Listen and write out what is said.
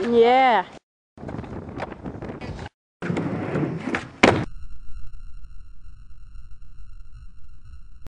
Yeah.